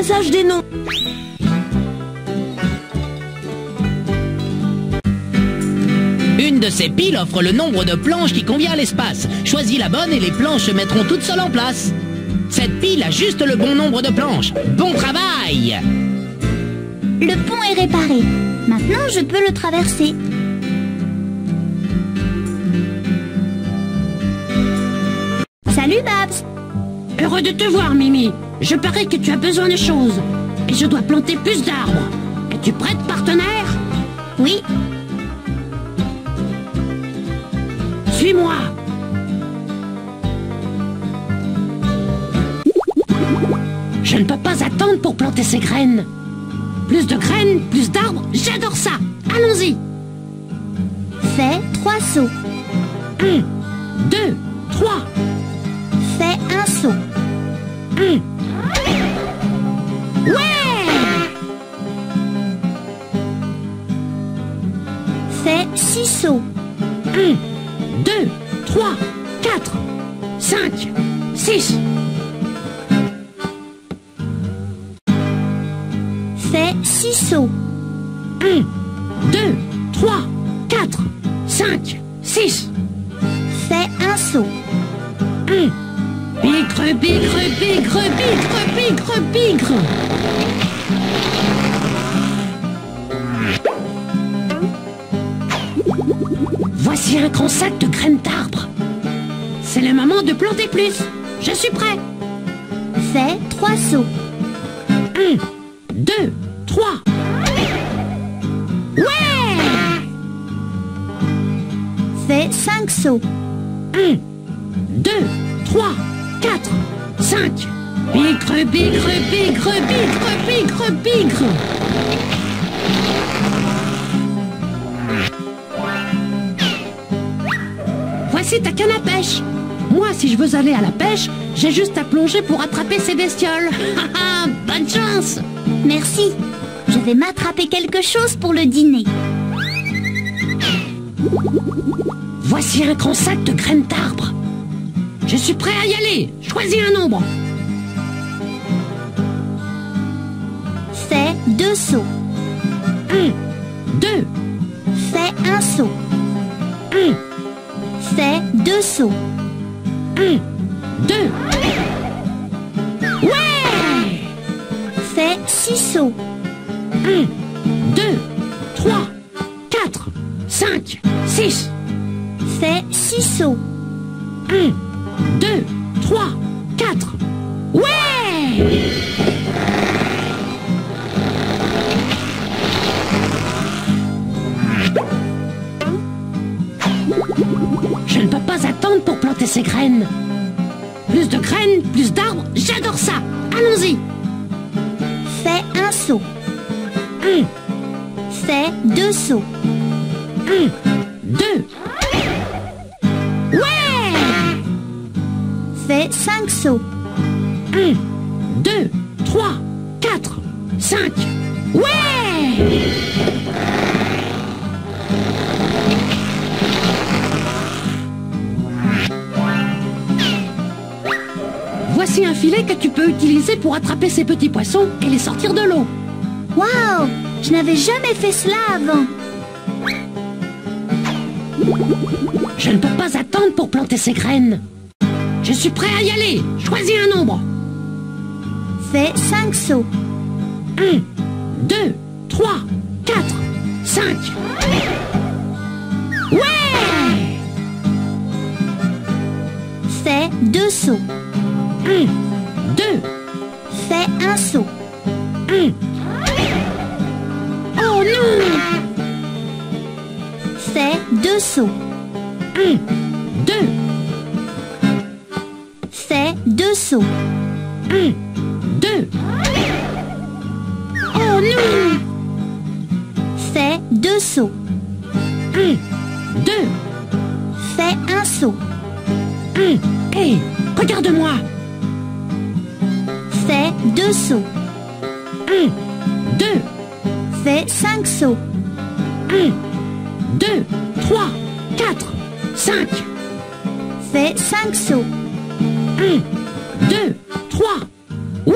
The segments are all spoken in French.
passage des noms. Une de ces piles offre le nombre de planches qui convient à l'espace. Choisis la bonne et les planches se mettront toutes seules en place. Cette pile a juste le bon nombre de planches. Bon travail Le pont est réparé. Maintenant, je peux le traverser. Salut Babs Heureux de te voir, Mimi. Je parie que tu as besoin de choses. Et je dois planter plus d'arbres. Es-tu prête, partenaire? Oui, Suis-moi. Je ne peux pas attendre pour planter ces graines. Plus de graines, plus d'arbres, j'adore ça. Allons-y. fais trois sauts. Un, deux, trois. Fais un saut. Fais six sauts. Un, deux, trois, quatre, cinq, six. Fais six sauts. Un, deux, trois, quatre, cinq, six. Fais un saut. Un. Bigre, bigre, bigre, bigre, bigre, bigre. Voici un grand sac de graines d'arbres. C'est le moment de planter plus. Je suis prêt. Fais trois sauts. Un, deux, trois. Ouais Fais cinq sauts. Un, deux, trois, 5. Bigre, bigre, bigre, bigre, bigre, bigre. Voici ta canne à pêche. Moi, si je veux aller à la pêche, j'ai juste à plonger pour attraper ces bestioles. Bonne chance Merci. Je vais m'attraper quelque chose pour le dîner. Voici un grand sac de graines d'arbre. Je suis prêt à y aller. Choisis un nombre. Fais deux sauts. Un, deux, Fais un saut. un, Fais deux sauts. un, deux. Ouais Fais six sauts. Un, deux, trois, quatre, cinq, six. Fais six sauts. Un, deux, trois, quatre. Ouais Je ne peux pas attendre pour planter ces graines. Plus de graines, plus d'arbres, j'adore ça. Allons-y. Fais un saut. Un, Fais deux sauts. un, deux. Fais cinq sauts. Un, deux, trois, quatre, cinq. Ouais Voici un filet que tu peux utiliser pour attraper ces petits poissons et les sortir de l'eau. Waouh Je n'avais jamais fait cela avant. Je ne peux pas attendre pour planter ces graines. Je suis prêt à y aller. Choisis un nombre. Fais cinq sauts. 1, 2, 3, 4, 5. Ouais Fais deux sauts. 1, 2. Fais un saut. Un. Oh non Fais deux sauts. 1, 2. Un, deux. Oh non Fais deux sauts. Un, deux. Fais un saut. Un, regarde-moi. Fais deux sauts. Un, deux. Fais cinq sauts. Un, deux, trois, quatre, cinq. Fais cinq sauts. Un, 2, 3. Ouais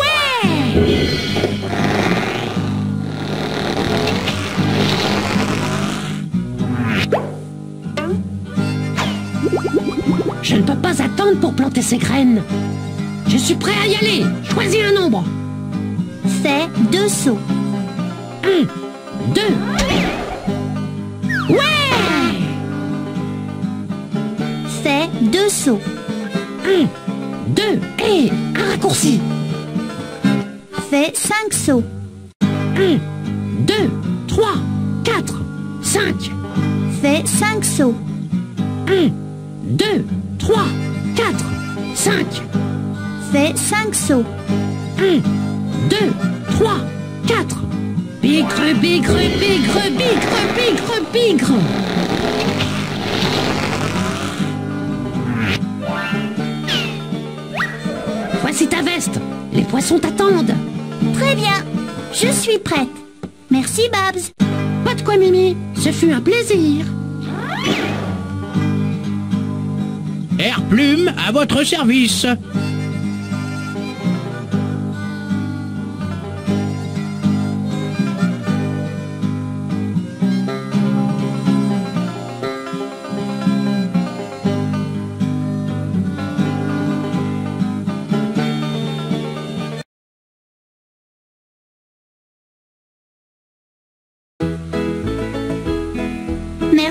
Je ne peux pas attendre pour planter ces graines. Je suis prêt à y aller. Choisis un nombre. C'est deux sauts. Un, deux. Ouais C'est deux sauts. Un, deux et un raccourci. Fais cinq sauts. Un, deux, trois, quatre, cinq. Fais cinq sauts. Un, deux, trois, quatre, cinq. Fais cinq sauts. Un, deux, trois, quatre. Bigre, bigre, bigre, bigre, bigre, bigre. Voici ta veste. Les poissons t'attendent. Très bien. Je suis prête. Merci Babs. Pas de quoi, Mimi. Ce fut un plaisir. Air Plume à votre service.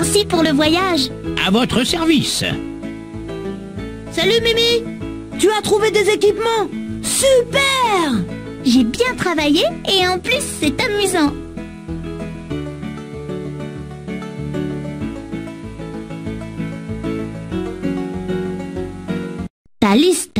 Merci pour le voyage. À votre service. Salut Mimi Tu as trouvé des équipements Super J'ai bien travaillé et en plus c'est amusant. Ta liste